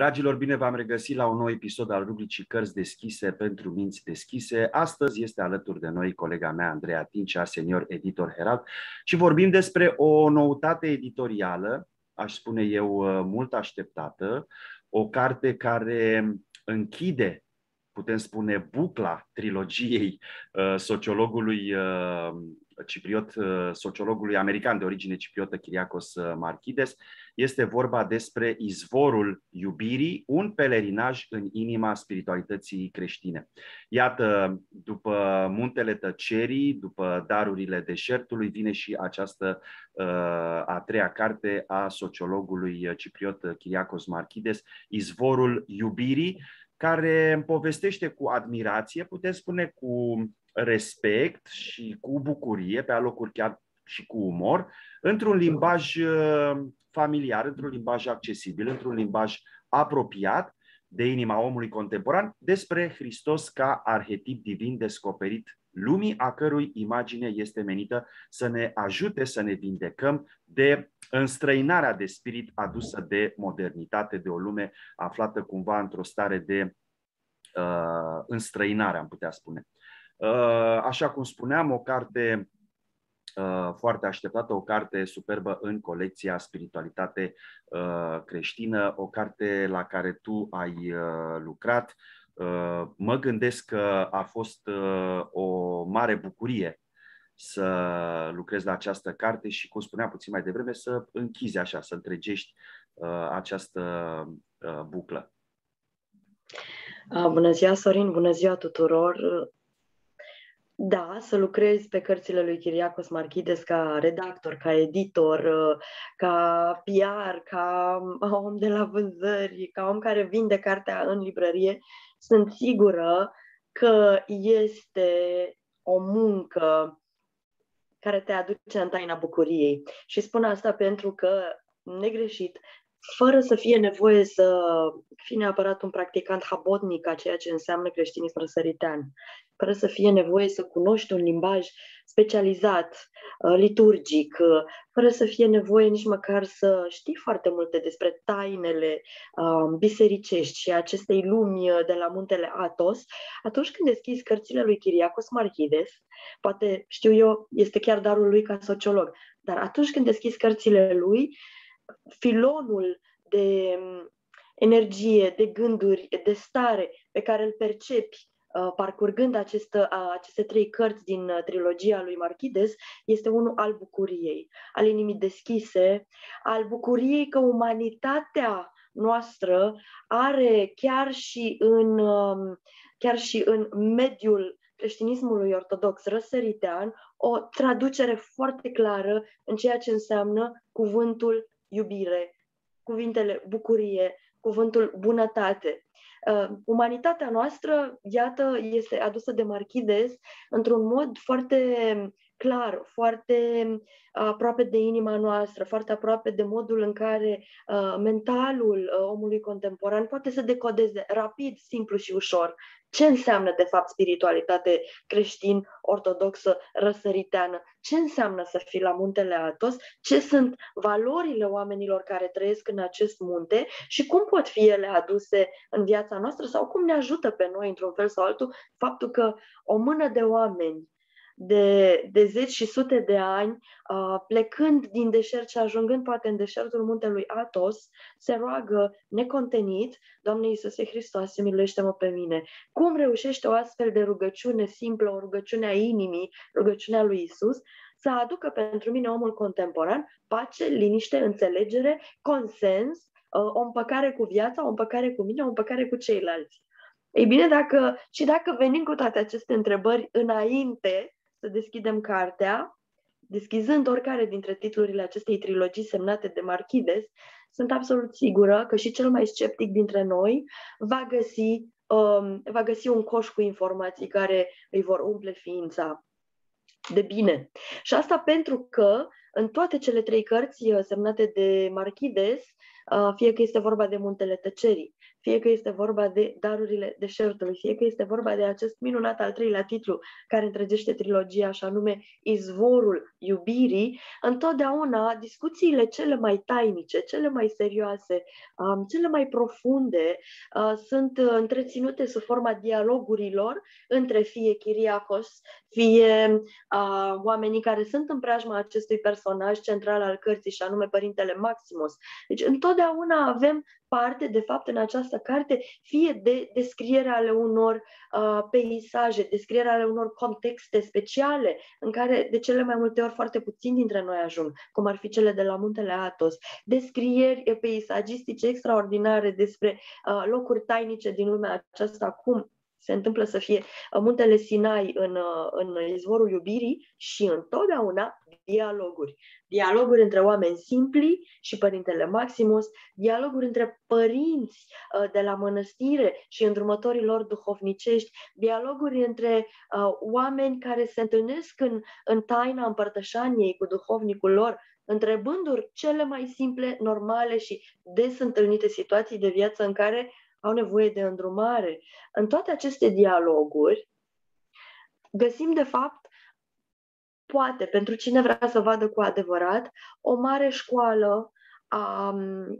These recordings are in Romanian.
Dragilor, bine v-am regăsit la un nou episod al rubricii Cărți deschise pentru minți deschise. Astăzi este alături de noi colega mea, Andreea Tincea, senior editor Herald, și vorbim despre o noutate editorială, aș spune eu, mult așteptată, o carte care închide putem spune, bucla trilogiei uh, sociologului uh, cipriot, uh, sociologului american de origine cipriotă, Chiriacos Marchides. Este vorba despre izvorul iubirii, un pelerinaj în inima spiritualității creștine. Iată, după muntele tăcerii, după darurile deșertului, vine și această a treia carte a sociologului cipriot Chiriacos Marchides, Izvorul iubirii, care povestește cu admirație, putem spune cu respect și cu bucurie, pe alocuri chiar și cu umor, într-un limbaj uh, familiar, într-un limbaj accesibil, într-un limbaj apropiat de inima omului contemporan, despre Hristos ca arhetip divin descoperit lumii, a cărui imagine este menită să ne ajute să ne vindecăm de înstrăinarea de spirit adusă de modernitate, de o lume aflată cumva într-o stare de uh, înstrăinare, am putea spune. Uh, așa cum spuneam, o carte uh, foarte așteptată, o carte superbă în colecția Spiritualitate uh, creștină, o carte la care tu ai uh, lucrat. Uh, mă gândesc că a fost uh, o mare bucurie să lucrezi la această carte și, cum spuneam puțin mai devreme, să închizi așa, să întregești uh, această uh, buclă. Bună ziua, Sorin, bună ziua tuturor! Da, să lucrezi pe cărțile lui Chiriacos Marchides ca redactor, ca editor, ca PR, ca om de la vânzări, ca om care vinde cartea în librărie, sunt sigură că este o muncă care te aduce în taina bucuriei. Și spun asta pentru că, negreșit, fără să fie nevoie să fii neapărat un practicant habotnic a ceea ce înseamnă creștinism răsăritean, fără să fie nevoie să cunoști un limbaj specializat, uh, liturgic, uh, fără să fie nevoie nici măcar să știi foarte multe despre tainele uh, bisericești și acestei lumi de la muntele Atos, atunci când deschizi cărțile lui Chiriacos Marchides, poate știu eu, este chiar darul lui ca sociolog, dar atunci când deschizi cărțile lui, filonul de mm, energie, de gânduri, de stare pe care îl percepi uh, parcurgând acest, uh, aceste trei cărți din uh, trilogia lui Marchides, este unul al bucuriei, al inimii deschise, al bucuriei că umanitatea noastră are chiar și în, um, chiar și în mediul creștinismului ortodox răsăritean o traducere foarte clară în ceea ce înseamnă cuvântul iubire, cuvintele bucurie, cuvântul bunătate. Uh, umanitatea noastră, iată, este adusă de Marchides într-un mod foarte clar, foarte uh, aproape de inima noastră, foarte aproape de modul în care uh, mentalul uh, omului contemporan poate să decodeze rapid, simplu și ușor ce înseamnă de fapt spiritualitate creștin, ortodoxă, răsăriteană, ce înseamnă să fii la muntele Atos, ce sunt valorile oamenilor care trăiesc în acest munte și cum pot fi ele aduse în viața noastră sau cum ne ajută pe noi într-un fel sau altul faptul că o mână de oameni de, de zeci și sute de ani, uh, plecând din deșert și ajungând poate în deșertul muntelui Atos, se roagă necontenit, Doamne Iisuse Hristoase, miluiește-mă pe mine. Cum reușește o astfel de rugăciune simplă, o rugăciune a inimii, rugăciunea lui Isus, să aducă pentru mine omul contemporan pace, liniște, înțelegere, consens, uh, o împăcare cu viața, o împăcare cu mine, o împăcare cu ceilalți. Ei bine, dacă, și dacă venim cu toate aceste întrebări înainte să deschidem cartea, deschizând oricare dintre titlurile acestei trilogii semnate de Marchides, sunt absolut sigură că și cel mai sceptic dintre noi va găsi, um, va găsi un coș cu informații care îi vor umple ființa de bine. Și asta pentru că în toate cele trei cărți uh, semnate de Marchides fie că este vorba de muntele tăcerii, fie că este vorba de darurile deșertului, fie că este vorba de acest minunat al treilea titlu care întregește trilogia, așa nume Izvorul iubirii, întotdeauna discuțiile cele mai tainice, cele mai serioase, um, cele mai profunde uh, sunt întreținute sub forma dialogurilor între fie Chiriacos, fie uh, oamenii care sunt în preajma acestui personaj central al cărții, și anume Părintele Maximus. Deci întotdeauna avem parte, de fapt, în această carte, fie de descrierea ale unor uh, peisaje, descrierea ale unor contexte speciale, în care de cele mai multe ori foarte puțini dintre noi ajung, cum ar fi cele de la Muntele Atos, descrieri peisagistice extraordinare despre uh, locuri tainice din lumea aceasta, cum se întâmplă să fie uh, muntele Sinai în, uh, în izvorul iubirii și întotdeauna dialoguri. Dialoguri între oameni simpli și Părintele Maximus, dialoguri între părinți uh, de la mănăstire și îndrumătorii lor duhovnicești, dialoguri între uh, oameni care se întâlnesc în, în taina împărtășaniei cu duhovnicul lor, întrebându-uri cele mai simple, normale și des întâlnite situații de viață în care au nevoie de îndrumare. În toate aceste dialoguri găsim, de fapt, poate, pentru cine vrea să vadă cu adevărat, o mare școală a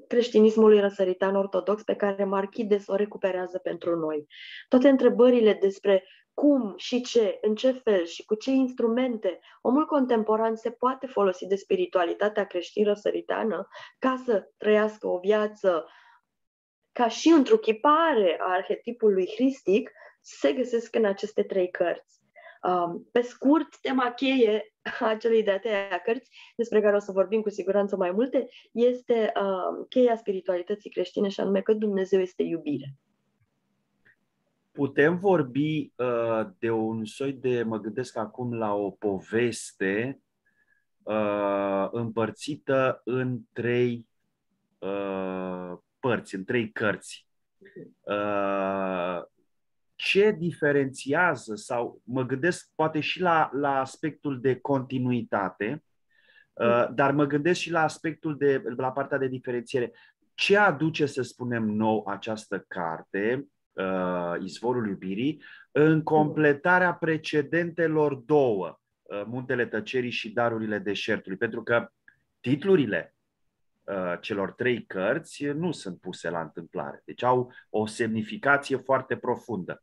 creștinismului răsăritan ortodox pe care Marchides o recuperează pentru noi. Toate întrebările despre cum și ce, în ce fel și cu ce instrumente omul contemporan se poate folosi de spiritualitatea creștin-răsăritană ca să trăiască o viață ca și întruchipare a arhetipului hristic, se găsesc în aceste trei cărți. Um, pe scurt, tema cheie a celei de atâtea cărți, despre care o să vorbim cu siguranță mai multe, este um, cheia spiritualității creștine și anume că Dumnezeu este iubire. Putem vorbi uh, de un soi de, mă gândesc acum la o poveste uh, împărțită în trei uh, părți, în trei cărți. Uh, ce diferențiază sau mă gândesc poate și la, la aspectul de continuitate, uh, dar mă gândesc și la aspectul de, la partea de diferențiere. Ce aduce, să spunem nou, această carte, uh, Izvorul iubirii, în completarea precedentelor două, Muntele Tăcerii și Darurile Deșertului? Pentru că titlurile Uh, celor trei cărți nu sunt puse la întâmplare. Deci au o semnificație foarte profundă.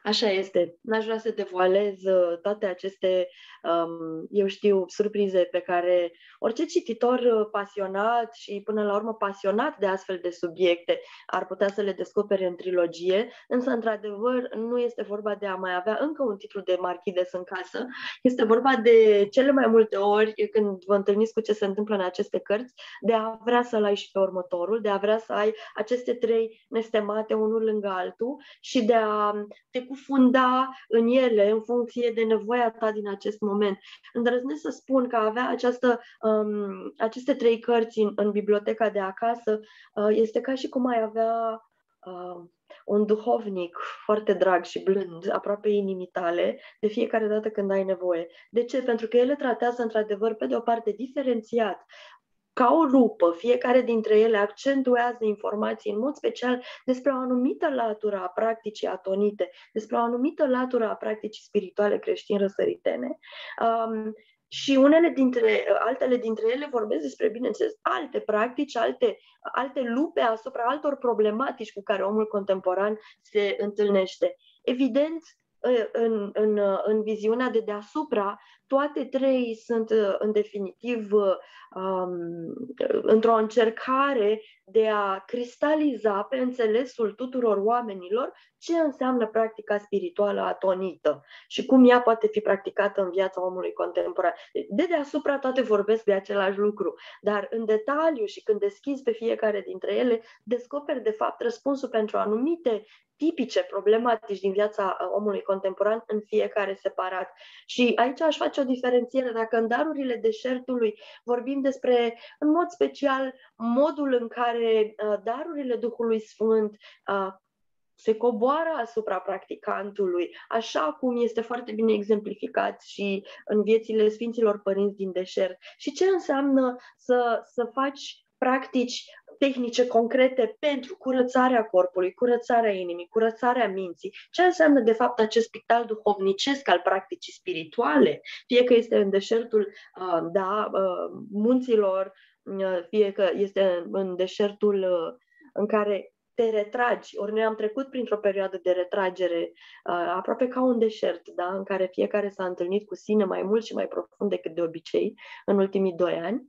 Așa este. N-aș vrea să devoalez uh, toate aceste, um, eu știu, surprize pe care orice cititor uh, pasionat și până la urmă pasionat de astfel de subiecte ar putea să le descopere în trilogie, însă, într-adevăr, nu este vorba de a mai avea încă un titlu de Marchides în casă. Este vorba de cele mai multe ori, când vă întâlniți cu ce se întâmplă în aceste cărți, de a vrea să-l ai și pe următorul, de a vrea să ai aceste trei nestemate unul lângă altul și de a te cufunda în ele în funcție de nevoia ta din acest moment. Îndrăznesc să spun că avea această, um, aceste trei cărți în, în biblioteca de acasă uh, este ca și cum ai avea uh, un duhovnic foarte drag și blând, aproape inimii tale, de fiecare dată când ai nevoie. De ce? Pentru că ele tratează într-adevăr, pe de o parte, diferențiat ca o lupă, fiecare dintre ele accentuează informații în mod special despre o anumită latură a practicii atonite, despre o anumită latură a practicii spirituale creștine răsăritene. Um, și unele dintre, altele dintre ele vorbesc despre, bineînțeles, alte practici, alte, alte lupe asupra altor problematici cu care omul contemporan se întâlnește. Evident, în, în, în viziunea de deasupra, toate trei sunt în definitiv um, într-o încercare de a cristaliza pe înțelesul tuturor oamenilor ce înseamnă practica spirituală atonită și cum ea poate fi practicată în viața omului contemporan. De deasupra toate vorbesc de același lucru, dar în detaliu și când deschizi pe fiecare dintre ele, descoperi de fapt răspunsul pentru anumite tipice problematici din viața uh, omului contemporan în fiecare separat. Și aici aș face o diferențiere. Dacă în darurile deșertului vorbim despre, în mod special, modul în care uh, darurile Duhului Sfânt uh, se coboară asupra practicantului, așa cum este foarte bine exemplificat și în viețile Sfinților Părinți din deșert. Și ce înseamnă să, să faci practici tehnice concrete pentru curățarea corpului, curățarea inimii, curățarea minții. Ce înseamnă, de fapt, acest spital duhovnicesc al practicii spirituale, fie că este în deșertul uh, da, uh, munților, uh, fie că este în deșertul în care te retragi. Ori noi am trecut printr-o perioadă de retragere, aproape ca un deșert, da? în care fiecare s-a întâlnit cu sine mai mult și mai profund decât de obicei în ultimii doi ani.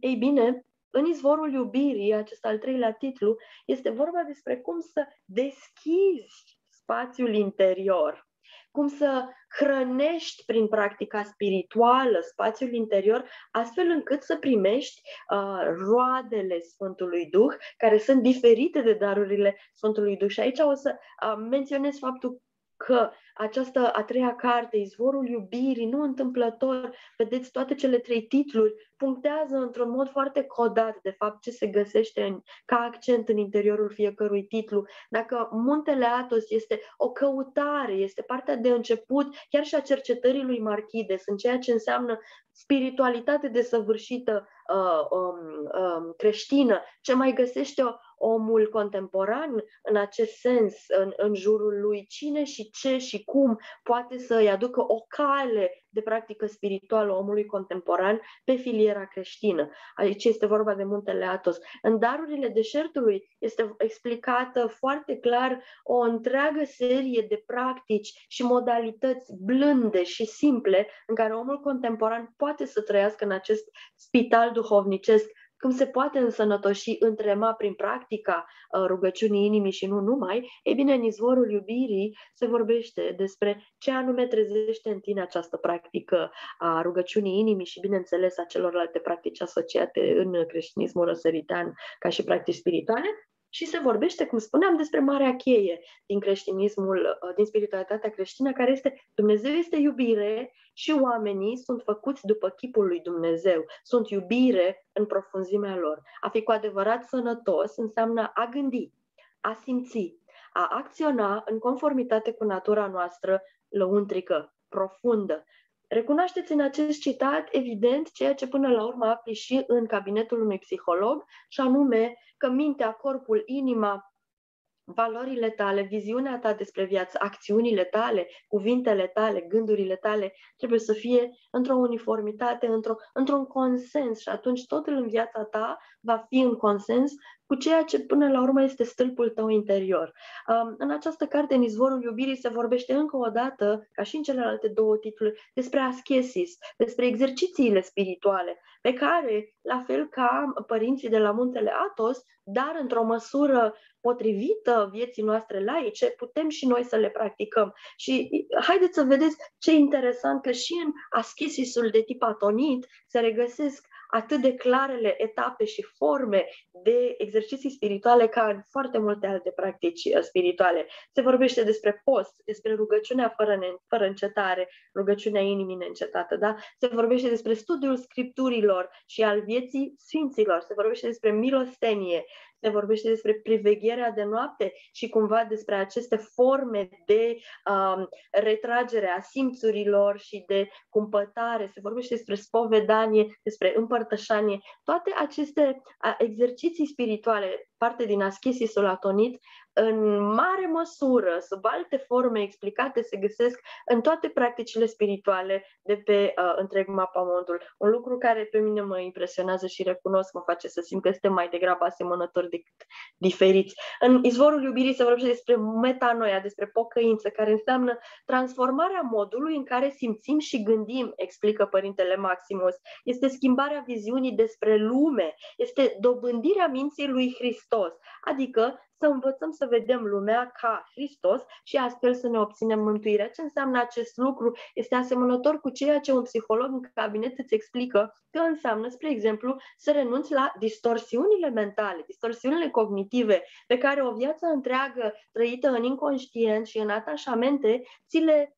Ei bine, în izvorul iubirii, acest al treilea titlu, este vorba despre cum să deschizi spațiul interior, cum să hrănești prin practica spirituală spațiul interior, astfel încât să primești uh, roadele Sfântului Duh, care sunt diferite de darurile Sfântului Duh. Și aici o să uh, menționez faptul că această a treia carte, Izvorul iubirii, nu întâmplător, vedeți, toate cele trei titluri punctează într-un mod foarte codat, de fapt, ce se găsește în, ca accent în interiorul fiecărui titlu. Dacă Muntele Atos este o căutare, este partea de început chiar și a cercetării lui Marchides, în ceea ce înseamnă spiritualitate desăvârșită uh, um, um, creștină, ce mai găsește o, omul contemporan în acest sens, în, în jurul lui, cine și ce și cum poate să-i aducă o cale de practică spirituală omului contemporan pe filiera creștină. Aici este vorba de muntele Atos. În darurile deșertului este explicată foarte clar o întreagă serie de practici și modalități blânde și simple în care omul contemporan poate să trăiască în acest spital duhovnicesc cum se poate însănătoși întrema prin practica uh, rugăciunii inimii și nu numai, e bine, în izvorul iubirii se vorbește despre ce anume trezește în tine această practică a rugăciunii inimii și, bineînțeles, a celorlalte practici asociate în creștinismul răsăritean ca și practici spirituale, și se vorbește, cum spuneam, despre marea cheie din creștinismul, uh, din spiritualitatea creștină, care este Dumnezeu este iubire și oamenii sunt făcuți după chipul lui Dumnezeu. Sunt iubire în profunzimea lor. A fi cu adevărat sănătos înseamnă a gândi, a simți, a acționa în conformitate cu natura noastră lăuntrică, profundă. Recunoașteți în acest citat, evident, ceea ce până la urmă afli și în cabinetul unui psiholog, și anume că mintea, corpul, inima, valorile tale, viziunea ta despre viață, acțiunile tale, cuvintele tale, gândurile tale, trebuie să fie într-o uniformitate, într-o, într-un consens. Și atunci totul în viața ta va fi în consens cu ceea ce până la urmă este stâlpul tău interior. Um, în această carte, în izvorul iubirii, se vorbește încă o dată, ca și în celelalte două titluri, despre ascesis, despre exercițiile spirituale, pe care, la fel ca părinții de la muntele Atos, dar într-o măsură potrivită vieții noastre laice, putem și noi să le practicăm. Și haideți să vedeți ce interesant că și în aschesisul de tip atonit se regăsesc atât de clarele etape și forme de exerciții spirituale ca în foarte multe alte practici uh, spirituale. Se vorbește despre post, despre rugăciunea fără, ne- fără încetare, rugăciunea inimii neîncetată, da? Se vorbește despre studiul scripturilor și al vieții sfinților, se vorbește despre milostenie, se vorbește despre privegherea de noapte și cumva despre aceste forme de um, retragere a simțurilor și de cumpătare, se vorbește despre spovedanie, despre împărtășanie. Toate aceste uh, exerciții spirituale, parte din aschisisul atonit, în mare măsură, sub alte forme explicate, se găsesc în toate practicile spirituale de pe uh, întreg mapamondul. Un lucru care pe mine mă impresionează și recunosc, mă face să simt că suntem mai degrabă asemănători decât diferiți. În izvorul iubirii se vorbește despre metanoia, despre pocăință, care înseamnă transformarea modului în care simțim și gândim, explică Părintele Maximus. Este schimbarea viziunii despre lume, este dobândirea minții lui Hristos, adică să învățăm să vedem lumea ca Hristos și astfel să ne obținem mântuirea. Ce înseamnă acest lucru? Este asemănător cu ceea ce un psiholog în cabinet îți explică că înseamnă, spre exemplu, să renunți la distorsiunile mentale, distorsiunile cognitive pe care o viață întreagă trăită în inconștient și în atașamente ți le Uh,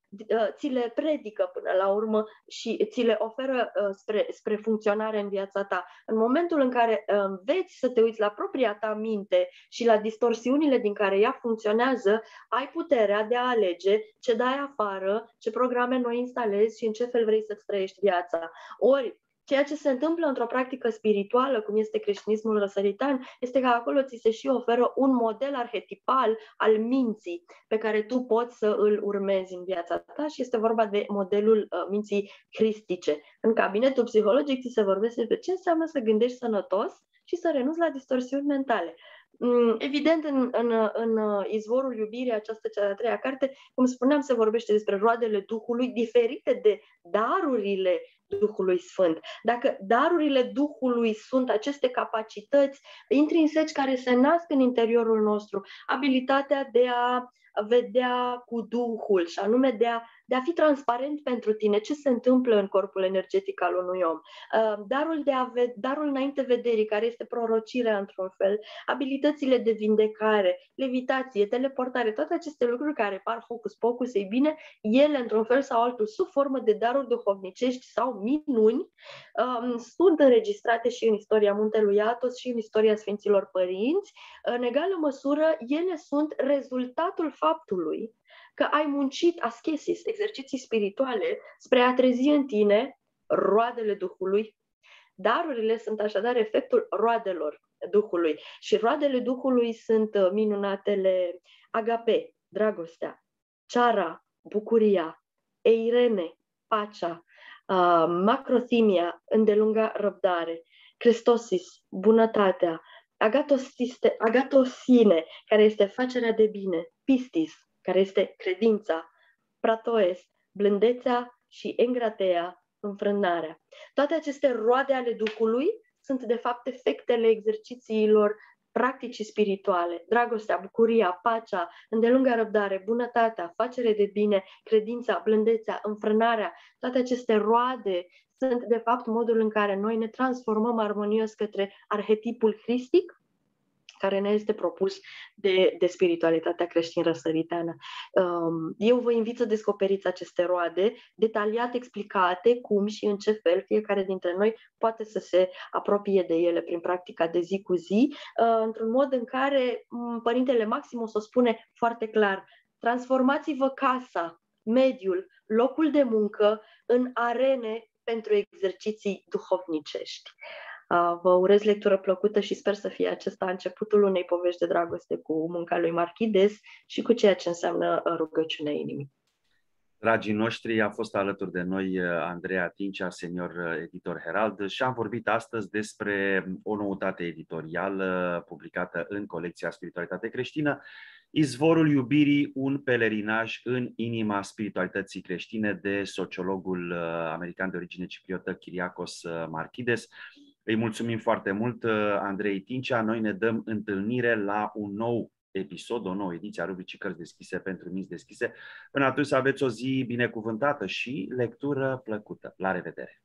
ți le predică până la urmă și ți le oferă uh, spre, spre funcționare în viața ta. În momentul în care uh, înveți să te uiți la propria ta minte și la distorsiunile din care ea funcționează, ai puterea de a alege ce dai afară, ce programe noi instalezi și în ce fel vrei să-ți trăiești viața. Ori ceea ce se întâmplă într-o practică spirituală, cum este creștinismul răsăritan, este că acolo ți se și oferă un model arhetipal al minții pe care tu poți să îl urmezi în viața ta și este vorba de modelul uh, minții cristice. În cabinetul psihologic ți se vorbește despre ce înseamnă să gândești sănătos și să renunți la distorsiuni mentale. Mm, evident, în, în, în uh, izvorul iubirii, această cea de-a treia carte, cum spuneam, se vorbește despre roadele Duhului, diferite de darurile Duhului Sfânt. Dacă darurile Duhului sunt aceste capacități intrinseci care se nasc în interiorul nostru, abilitatea de a vedea cu Duhul și anume de a de a fi transparent pentru tine ce se întâmplă în corpul energetic al unui om. Uh, darul, de a ve- darul înainte vederii, care este prorocirea într-un fel, abilitățile de vindecare, levitație, teleportare, toate aceste lucruri care par hocus-pocus, ei bine, ele într-un fel sau altul, sub formă de daruri duhovnicești sau minuni, um, sunt înregistrate și în istoria Muntelui Atos și în istoria Sfinților Părinți. În egală măsură, ele sunt rezultatul faptului că ai muncit ascesis, exerciții spirituale, spre a trezi în tine roadele Duhului. Darurile sunt așadar efectul roadelor Duhului. Și roadele Duhului sunt uh, minunatele agape, dragostea, ceara, bucuria, eirene, pacea, uh, macrotimia, îndelunga răbdare, Christosis, bunătatea, agatosine, care este facerea de bine, pistis, care este credința, pratoes, blândețea și engratea, înfrânarea. Toate aceste roade ale Duhului sunt de fapt efectele exercițiilor practicii spirituale, dragostea, bucuria, pacea, îndelunga răbdare, bunătatea, facere de bine, credința, blândețea, înfrânarea, toate aceste roade sunt de fapt modul în care noi ne transformăm armonios către arhetipul cristic, care ne este propus de, de spiritualitatea creștin-răsăritană. Um, eu vă invit să descoperiți aceste roade, detaliat explicate cum și în ce fel fiecare dintre noi poate să se apropie de ele prin practica de zi cu zi, uh, într-un mod în care um, Părintele Maximus o spune foarte clar, transformați-vă casa, mediul, locul de muncă în arene pentru exerciții duhovnicești. Vă urez lectură plăcută și sper să fie acesta începutul unei povești de dragoste cu munca lui Marchides și cu ceea ce înseamnă uh, rugăciunea inimii. Dragii noștri, a fost alături de noi uh, Andreea Tincea, senior uh, editor Herald și am vorbit astăzi despre o noutate editorială publicată în colecția Spiritualitate Creștină, Izvorul iubirii, un pelerinaj în inima spiritualității creștine de sociologul american de origine cipriotă Chiriacos Marchides. Îi mulțumim foarte mult, uh, Andrei Tincea. Noi ne dăm întâlnire la un nou episod, o nouă ediție a rubricii Cărți deschise pentru minți deschise. Până atunci să aveți o zi binecuvântată și lectură plăcută. La revedere!